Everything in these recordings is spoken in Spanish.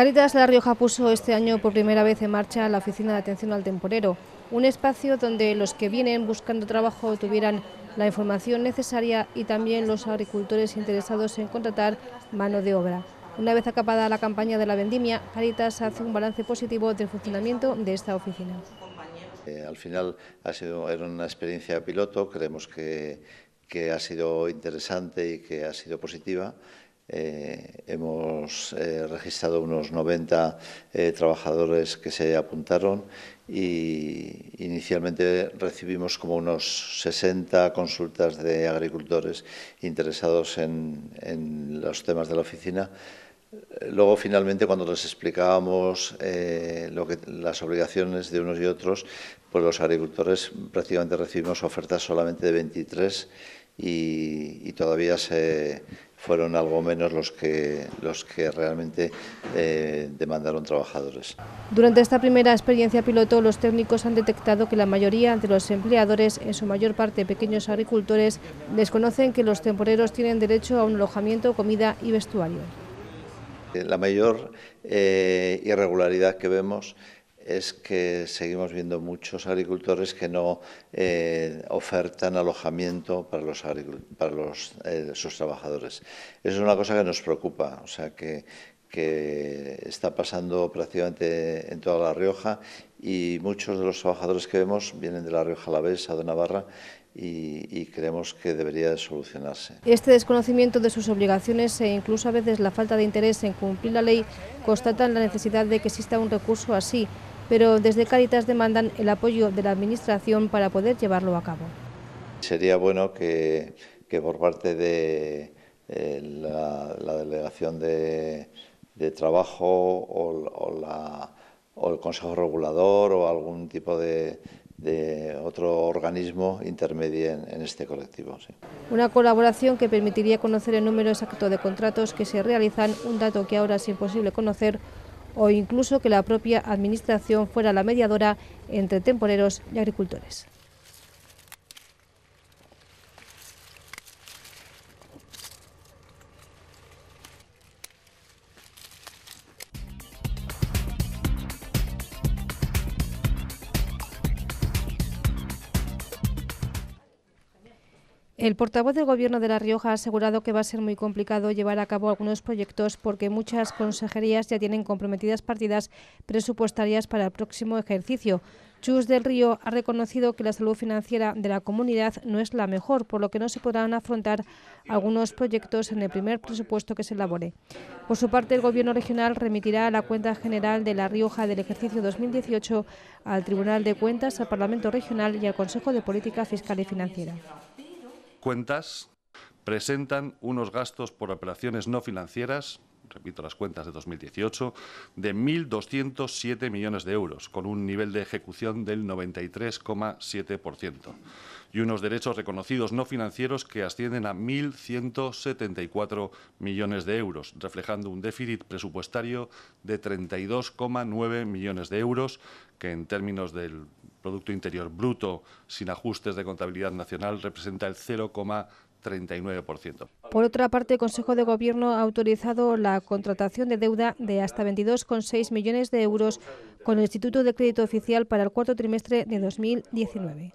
Caritas La Rioja puso este año por primera vez en marcha la oficina de atención al temporero, un espacio donde los que vienen buscando trabajo tuvieran la información necesaria y también los agricultores interesados en contratar mano de obra. Una vez acabada la campaña de la vendimia, Caritas hace un balance positivo del funcionamiento de esta oficina. Eh, al final ha sido, era una experiencia piloto, creemos que, que ha sido interesante y que ha sido positiva. Eh, hemos eh, registrado unos 90 eh, trabajadores que se apuntaron y inicialmente recibimos como unos 60 consultas de agricultores interesados en, los temas de la oficina. Luego, finalmente, cuando les explicábamos las obligaciones de unos y otros, pues los agricultores prácticamente recibimos ofertas solamente de 23 y, y todavía se, fueron algo menos los que, los que realmente eh, demandaron trabajadores. Durante esta primera experiencia piloto, los técnicos han detectado que la mayoría de los empleadores, en su mayor parte pequeños agricultores, desconocen que los temporeros tienen derecho a un alojamiento, comida y vestuario. La mayor eh, irregularidad que vemos es que seguimos viendo muchos agricultores que no eh, ofertan alojamiento para los, eh, sus trabajadores. Eso es una cosa que nos preocupa, o sea que, que está pasando prácticamente en toda La Rioja y muchos de los trabajadores que vemos vienen de La Rioja Alavesa, de Navarra y, y, creemos que debería solucionarse. Este desconocimiento de sus obligaciones e incluso a veces la falta de interés en cumplir la ley constatan la necesidad de que exista un recurso así pero desde Cáritas demandan el apoyo de la Administración para poder llevarlo a cabo. Sería bueno que, que por parte de eh, la, la, Delegación de, de Trabajo o, o, la, o, el Consejo Regulador o algún tipo de, de otro organismo intermedie en, en este colectivo. Sí. Una colaboración que permitiría conocer el número exacto de contratos que se realizan, un dato que ahora es imposible conocer o incluso que la propia Administración fuera la mediadora entre temporeros y agricultores. El portavoz del Gobierno de La Rioja ha asegurado que va a ser muy complicado llevar a cabo algunos proyectos porque muchas consejerías ya tienen comprometidas partidas presupuestarias para el próximo ejercicio. Chus del Río ha reconocido que la salud financiera de la comunidad no es la mejor, por lo que no se podrán afrontar algunos proyectos en el primer presupuesto que se elabore. Por su parte, el Gobierno regional remitirá la cuenta general de La Rioja del ejercicio 2018 al Tribunal de Cuentas, al Parlamento Regional y al Consejo de Política Fiscal y Financiera cuentas presentan unos gastos por operaciones no financieras, repito las cuentas de 2018, de 1.207 millones de euros, con un nivel de ejecución del 93,7%, y unos derechos reconocidos no financieros que ascienden a 1.174 millones de euros, reflejando un déficit presupuestario de 32,9 millones de euros, que en términos del Producto Interior Bruto sin ajustes de contabilidad nacional representa el 0,39%. Por otra parte, el Consejo de Gobierno ha autorizado la contratación de deuda de hasta 22,6 millones de euros con el Instituto de Crédito Oficial para el cuarto trimestre de 2019.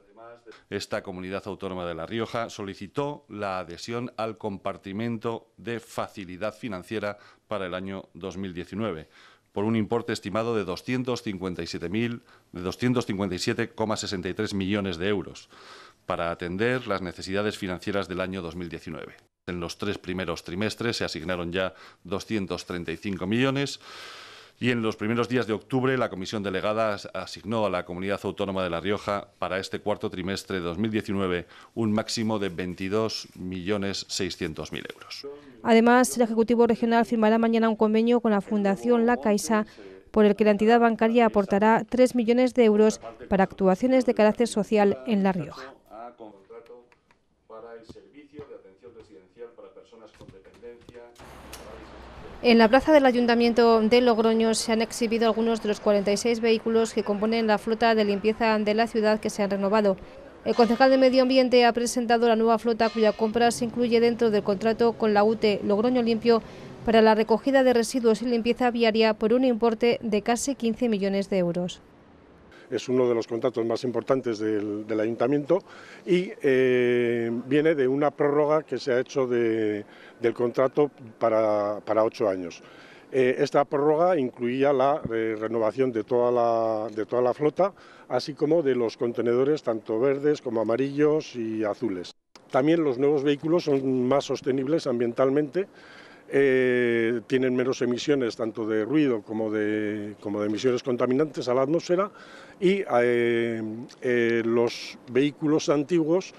Esta comunidad autónoma de La Rioja solicitó la adhesión al compartimento de facilidad financiera para el año 2019 por un importe estimado de 257.000 de 257,63 millones de euros para atender las necesidades financieras del año 2019. En los tres primeros trimestres se asignaron ya 235 millones y en los primeros días de octubre la Comisión Delegada asignó a la Comunidad Autónoma de La Rioja para este cuarto trimestre de 2019 un máximo de 22.600.000 euros. Además, el Ejecutivo Regional firmará mañana un convenio con la Fundación La Caixa por el que la entidad bancaria aportará 3 millones de euros para actuaciones de carácter social en La Rioja. En la plaza del Ayuntamiento de Logroño se han exhibido algunos de los 46 vehículos que componen la flota de limpieza de la ciudad que se han renovado. El concejal de Medio Ambiente ha presentado la nueva flota cuya compra se incluye dentro del contrato con la UTE Logroño Limpio para la recogida de residuos y limpieza viaria por un importe de casi 15 millones de euros es uno de los contratos más importantes del, Ayuntamiento y eh, viene de una prórroga que se ha hecho del contrato para, ocho años. Eh, esta prórroga incluía la eh, renovación de toda la, de toda la flota, así como de los contenedores tanto verdes como amarillos y azules. También los nuevos vehículos son más sostenibles ambientalmente, eh, tienen menos emisiones tanto de ruido como de, como de emisiones contaminantes a la atmósfera y los vehículos antiguos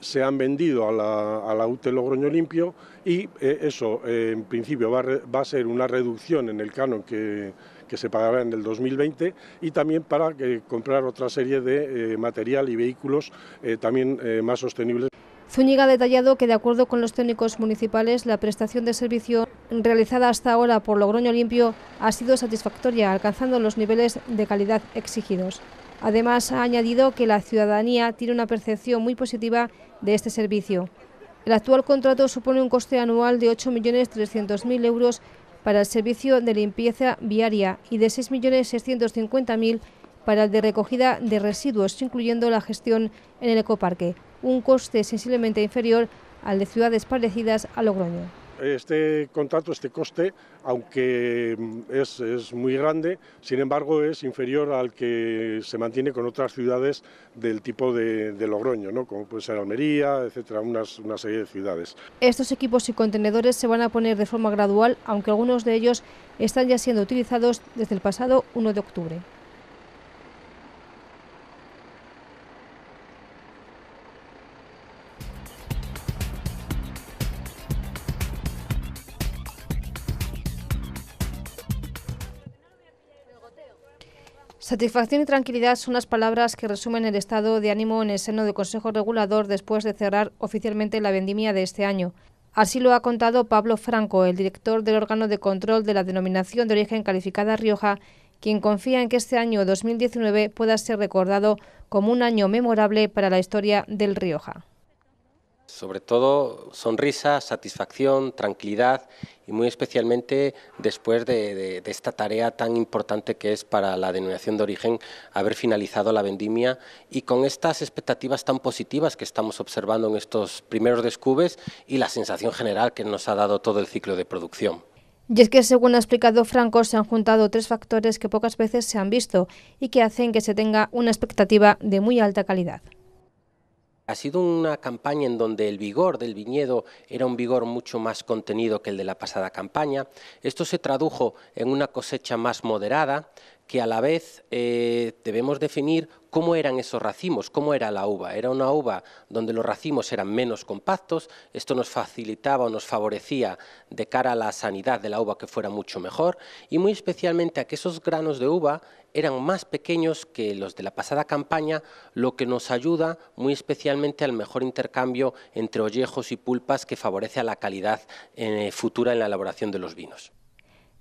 se han vendido a la, UTE Logroño Limpio y eso en principio va a, ser una reducción en el canon que, que se pagará en el 2020 y también para comprar otra serie de material y vehículos también más sostenibles. Zúñiga ha detallado que, de acuerdo con los técnicos municipales, la prestación de servicio realizada hasta ahora por Logroño Limpio ha sido satisfactoria, alcanzando los niveles de calidad exigidos. Además, ha añadido que la ciudadanía tiene una percepción muy positiva de este servicio. El actual contrato supone un coste anual de 8.300.000 euros para el servicio de limpieza viaria y de 6.650.000 para el de recogida de residuos, incluyendo la gestión en el ecoparque un coste sensiblemente inferior al de ciudades parecidas a Logroño. Este contrato, este coste, aunque es, muy grande, sin embargo es inferior al que se mantiene con otras ciudades del tipo de, Logroño, ¿no? como puede ser Almería, etcétera, una serie de ciudades. Estos equipos y contenedores se van a poner de forma gradual, aunque algunos de ellos están ya siendo utilizados desde el pasado 1 de octubre. Satisfacción y tranquilidad son las palabras que resumen el estado de ánimo en el seno del Consejo Regulador después de cerrar oficialmente la vendimia de este año. Así lo ha contado Pablo Franco, el director del órgano de control de la denominación de origen calificada Rioja, quien confía en que este año 2019 pueda ser recordado como un año memorable para la historia del Rioja. Sobre todo sonrisa, satisfacción, tranquilidad y muy especialmente después de, esta tarea tan importante que es para la denominación de origen haber finalizado la vendimia y con estas expectativas tan positivas que estamos observando en estos primeros descubes y la sensación general que nos ha dado todo el ciclo de producción. Y es que, según ha explicado Franco, se han juntado tres factores que pocas veces se han visto y que hacen que se tenga una expectativa de muy alta calidad. Ha sido una campaña en donde el vigor del viñedo era un vigor mucho más contenido que el de la pasada campaña. Esto se tradujo en una cosecha más moderada, que a la vez eh, debemos definir cómo eran esos racimos, cómo era la uva. Era una uva donde los racimos eran menos compactos, esto nos facilitaba o nos favorecía de cara a la sanidad de la uva que fuera mucho mejor y muy especialmente a que esos granos de uva eran más pequeños que los de la pasada campaña, lo que nos ayuda muy especialmente al mejor intercambio entre ollejos y pulpas que favorece a la calidad eh, futura en la elaboración de los vinos.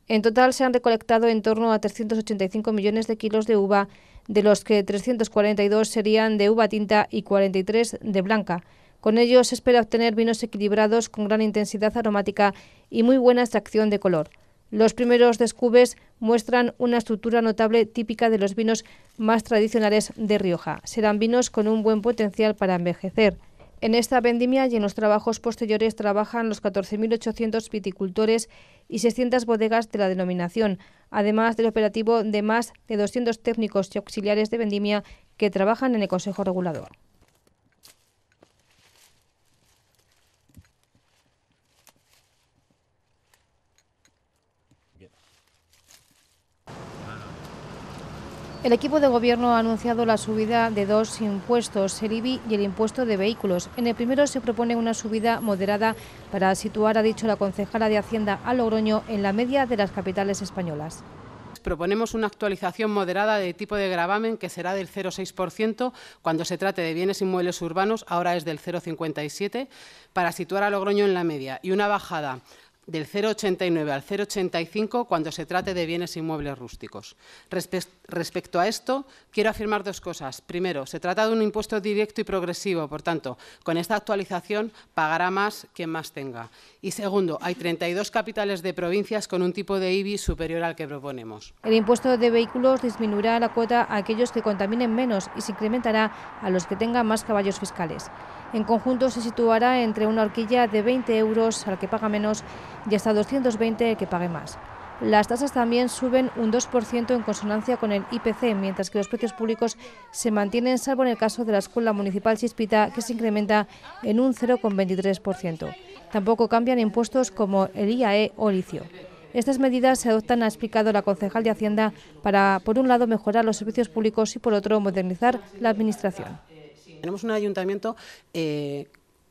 En total se han recolectado en torno a 385 millones de kilos de uva, de los que 342 serían de uva tinta y 43 de blanca. Con ello se espera obtener vinos equilibrados con gran intensidad aromática y muy buena extracción de color. Los primeros descubes muestran una estructura notable típica de los vinos más tradicionales de Rioja. Serán vinos con un buen potencial para envejecer. En esta vendimia y en los trabajos posteriores trabajan los 14.800 viticultores y 600 bodegas de la denominación, además del operativo de más de 200 técnicos y auxiliares de vendimia que trabajan en el Consejo Regulador. El equipo de gobierno ha anunciado la subida de dos impuestos, el IBI y el impuesto de vehículos. En el primero se propone una subida moderada para situar, ha dicho la concejala de Hacienda a Logroño, en la media de las capitales españolas. Proponemos una actualización moderada de tipo de gravamen que será del 0,6% cuando se trate de bienes inmuebles urbanos, ahora es del 0,57%, para situar a Logroño en la media, y una bajada del 0,89 al 0,85 cuando se trate de bienes inmuebles rústicos. respecto a esto, quiero afirmar dos cosas. Primero, se trata de un impuesto directo y progresivo, por tanto, con esta actualización pagará más quien más tenga. Y segundo, hay 32 capitales de provincias con un tipo de IBI superior al que proponemos. El impuesto de vehículos disminuirá la cuota a aquellos que contaminen menos y se incrementará a los que tengan más caballos fiscales. En conjunto se situará entre una horquilla de 20 euros al que paga menos y hasta 220 el que pague más. Las tasas también suben un 2% en consonancia con el IPC, mientras que los precios públicos se mantienen, salvo en el caso de la Escuela Municipal Chispita, que se incrementa en un 0,23%. Tampoco cambian impuestos como el IAE o licio. Estas medidas se adoptan, ha explicado la concejal de Hacienda, para, por un lado, mejorar los servicios públicos y, por otro, modernizar la Administración. Tenemos un ayuntamiento eh,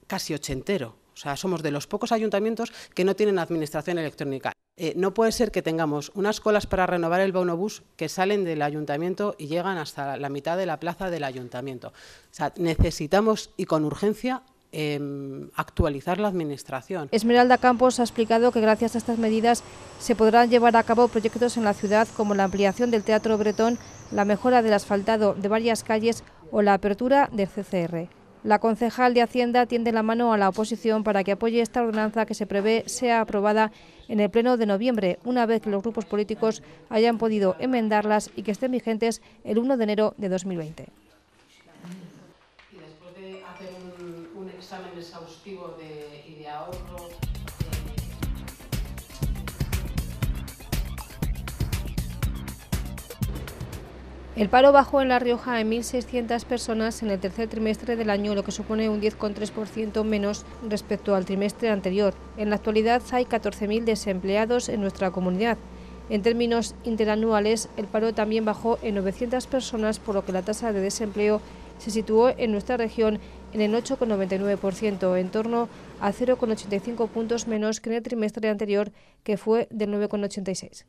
casi ochentero. O sea, somos de los pocos ayuntamientos que no tienen administración electrónica. Eh, no puede ser que tengamos unas colas para renovar el bonobús que salen del ayuntamiento y llegan hasta la mitad de la plaza del ayuntamiento. O sea, necesitamos y con urgencia em, actualizar la administración. Esmeralda Campos ha explicado que gracias a estas medidas se podrán llevar a cabo proyectos en la ciudad como la ampliación del Teatro Bretón, la mejora del asfaltado de varias calles o la apertura del CCR. La concejal de Hacienda tiende la mano a la oposición para que apoye esta ordenanza que se prevé sea aprobada en el Pleno de noviembre, una vez que los grupos políticos hayan podido enmendarlas y que estén vigentes el 1 de enero de 2020. Y después El paro bajó en La Rioja en 1.600 personas en el tercer trimestre del año, lo que supone un 10,3% menos respecto al trimestre anterior. En la actualidad hay 14.000 desempleados en nuestra comunidad. En términos interanuales, el paro también bajó en 900 personas, por lo que la tasa de desempleo se situó en nuestra región en el 8,99%, en torno a 0,85 puntos menos que en el trimestre anterior, que fue del 9,86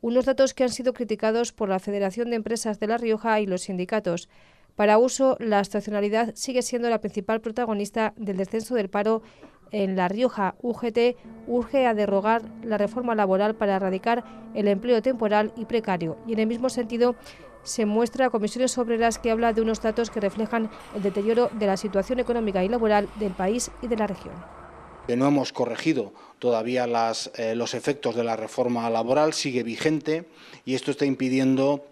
unos datos que han sido criticados por la Federación de Empresas de La Rioja y los sindicatos. Para uso, la estacionalidad sigue siendo la principal protagonista del descenso del paro en La Rioja. UGT urge a derrogar la reforma laboral para erradicar el empleo temporal y precario. Y en el mismo sentido, se muestra a Comisiones Obreras que habla de unos datos que reflejan el deterioro de la situación económica y laboral del país y de la región que no hemos corregido todavía eh, los efectos de la reforma laboral, sigue vigente y esto está impidiendo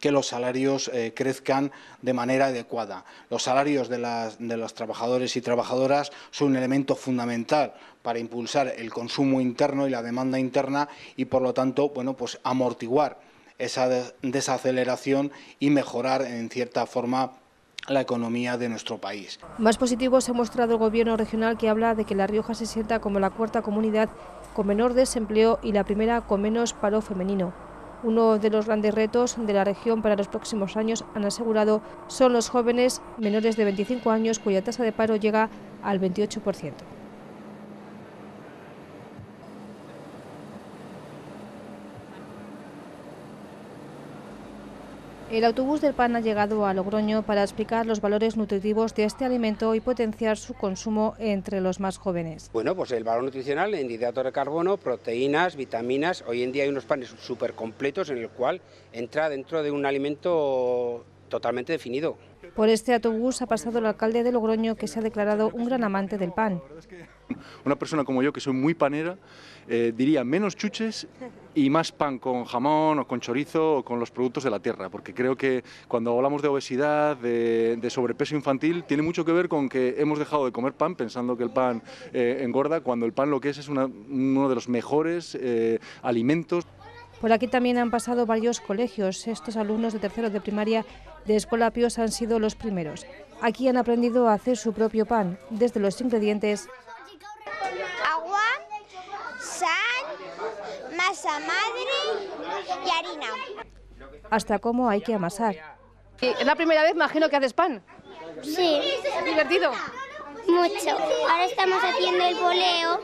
que los salarios eh, crezcan de manera adecuada. Los salarios de, de, los trabajadores y trabajadoras son un elemento fundamental para impulsar el consumo interno y la demanda interna y, por lo tanto, bueno, pues amortiguar esa desaceleración y mejorar, en cierta forma, la economía de nuestro país. Más positivo se ha mostrado el Gobierno regional que habla de que La Rioja se sienta como la cuarta comunidad con menor desempleo y la primera con menos paro femenino. Uno de los grandes retos de la región para los próximos años, han asegurado, son los jóvenes menores de 25 años cuya tasa de paro llega al 28%. El autobús del pan ha llegado a Logroño para explicar los valores nutritivos de este alimento y potenciar su consumo entre los más jóvenes. Bueno, pues el valor nutricional en hidratos de carbono, proteínas, vitaminas. Hoy en día hay unos panes súper completos en el cual entra dentro de un alimento totalmente definido. Por este autobús ha pasado el alcalde de Logroño, que se ha declarado un gran amante del pan. Una persona como yo, que soy muy panera, eh, diría menos chuches y más pan con jamón o con chorizo o con los productos de la tierra, porque creo que cuando hablamos de obesidad, de, sobrepeso infantil, tiene mucho que ver con que hemos dejado de comer pan pensando que el pan eh, engorda, cuando el pan lo que es es uno de los mejores eh, alimentos. Por aquí también han pasado varios colegios. Estos alumnos de tercero de primaria de Escuela Pios han sido los primeros. Aquí han aprendido a hacer su propio pan, desde los ingredientes masa madre y harina. Hasta cómo hay que amasar. ¿Es la primera vez, imagino, que haces pan? Sí. ¿Es divertido? Mucho. Ahora estamos haciendo el boleo,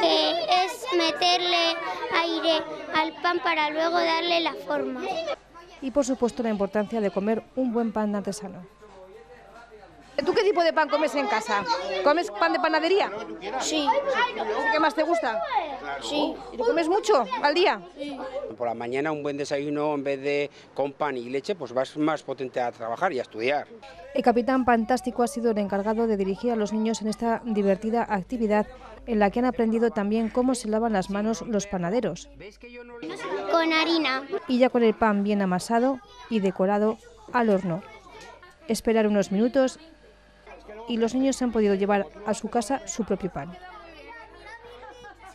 que es meterle aire al pan para luego darle la forma. Y por supuesto la importancia de comer un buen pan artesano. ¿Tú qué tipo de pan comes en casa? ¿Comes pan de panadería? Sí. ¿Qué más te gusta? Sí. ¿Y lo comes mucho al día? Por la mañana un buen desayuno en vez de con pan y leche, pues vas más potente a trabajar y a estudiar. El capitán Fantástico ha sido el encargado de dirigir a los niños en esta divertida actividad en la que han aprendido también cómo se lavan las manos los panaderos. Con harina. Y ya con el pan bien amasado y decorado al horno. Esperar unos minutos y los niños han podido llevar a su casa su propio pan.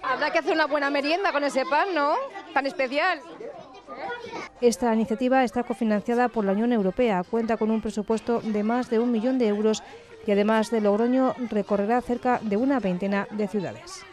Habrá que hacer una buena merienda con ese pan, ¿no? Tan especial. Esta iniciativa está cofinanciada por la Unión Europea, cuenta con un presupuesto de más de un millón de euros y además de Logroño recorrerá cerca de una veintena de ciudades.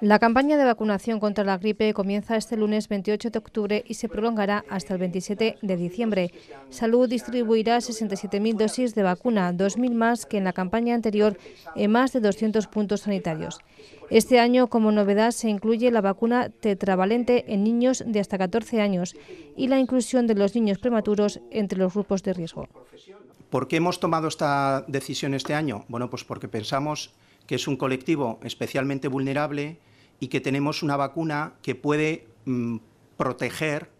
La campaña de vacunación contra la gripe comienza este lunes 28 de octubre y se prolongará hasta el 27 de diciembre. Salud distribuirá 67.000 dosis de vacuna, 2.000 más que en la campaña anterior en más de 200 puntos sanitarios. Este año, como novedad, se incluye la vacuna tetravalente en niños de hasta 14 años y la inclusión de los niños prematuros entre los grupos de riesgo. ¿Por qué hemos tomado esta decisión este año? Bueno, pues porque pensamos que es un colectivo especialmente vulnerable y que tenemos una vacuna que puede mm, proteger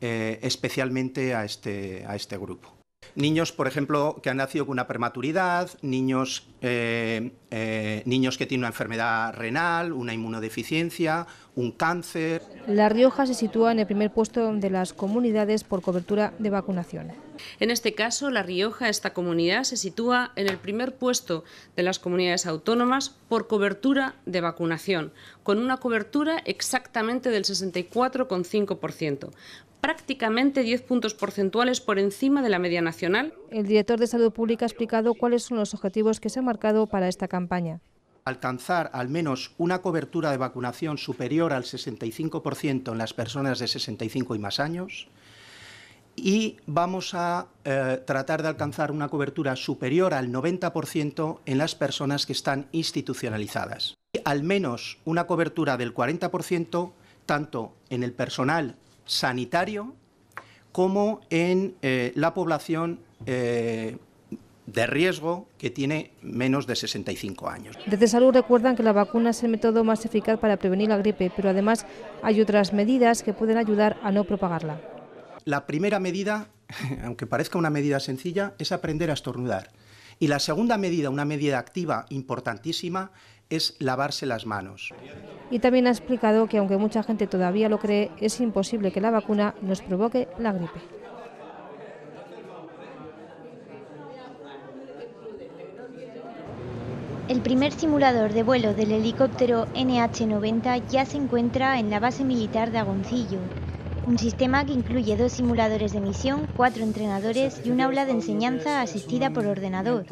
eh, especialmente a este, a este grupo. Niños, por ejemplo, que han nacido con una prematuridad, niños, eh, eh, niños que tienen una enfermedad renal, una inmunodeficiencia, un cáncer. La Rioja se sitúa en el primer puesto de las comunidades por cobertura de vacunación. En este caso, La Rioja, esta comunidad, se sitúa en el primer puesto de las comunidades autónomas por cobertura de vacunación, con una cobertura exactamente del 64,5% prácticamente 10 puntos porcentuales por encima de la media nacional. El director de Salud Pública ha explicado cuáles son los objetivos que se han marcado para esta campaña. Alcanzar al menos una cobertura de vacunación superior al 65% en las personas de 65 y más años y vamos a eh, tratar de alcanzar una cobertura superior al 90% en las personas que están institucionalizadas. Y al menos una cobertura del 40% tanto en el personal sanitario como en eh, la población eh, de riesgo que tiene menos de 65 años. Desde Salud recuerdan que la vacuna es el método más eficaz para prevenir la gripe, pero además hay otras medidas que pueden ayudar a no propagarla. La primera medida, aunque parezca una medida sencilla, es aprender a estornudar. Y la segunda medida, una medida activa importantísima, es lavarse las manos. Y también ha explicado que aunque mucha gente todavía lo cree, es imposible que la vacuna nos provoque la gripe. El primer simulador de vuelo del helicóptero NH-90 ya se encuentra en la base militar de Agoncillo, un sistema que incluye dos simuladores de misión, cuatro entrenadores y un aula de enseñanza asistida por ordenador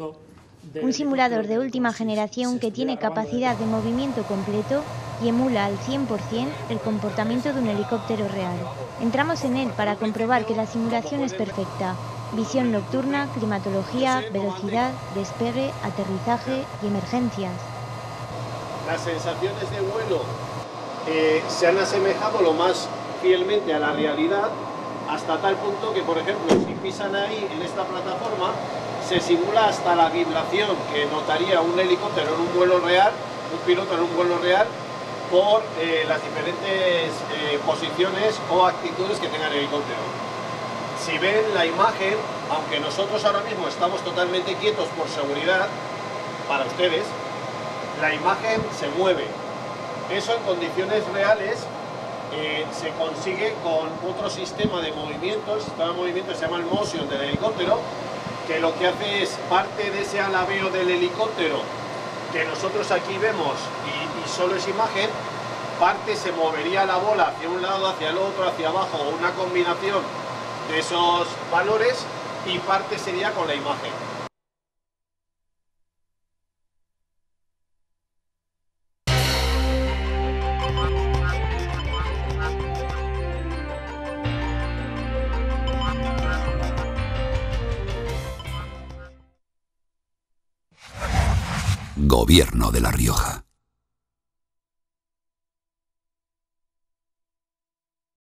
un simulador de última generación que tiene capacidad de movimiento completo y emula al 100% el comportamiento de un helicóptero real. Entramos en él para comprobar que la simulación es perfecta. Visión nocturna, climatología, velocidad, despegue, aterrizaje y emergencias. Las sensaciones de vuelo eh, se han asemejado lo más fielmente a la realidad hasta tal punto que, por ejemplo, si pisan ahí en esta plataforma, se simula hasta la vibración que notaría un helicóptero en un vuelo real, un piloto en un vuelo real, por eh, las diferentes eh, posiciones o actitudes que tenga el helicóptero. Si ven la imagen, aunque nosotros ahora mismo estamos totalmente quietos por seguridad, para ustedes, la imagen se mueve. Eso en condiciones reales eh, se consigue con otro sistema de movimientos, sistema de movimiento se llama el motion del helicóptero, que lo que hace es parte de ese alabeo del helicóptero que nosotros aquí vemos y, solo es imagen, parte se movería la bola hacia un lado, hacia el otro, hacia abajo, una combinación de esos valores y parte sería con la imagen. Gobierno de La Rioja.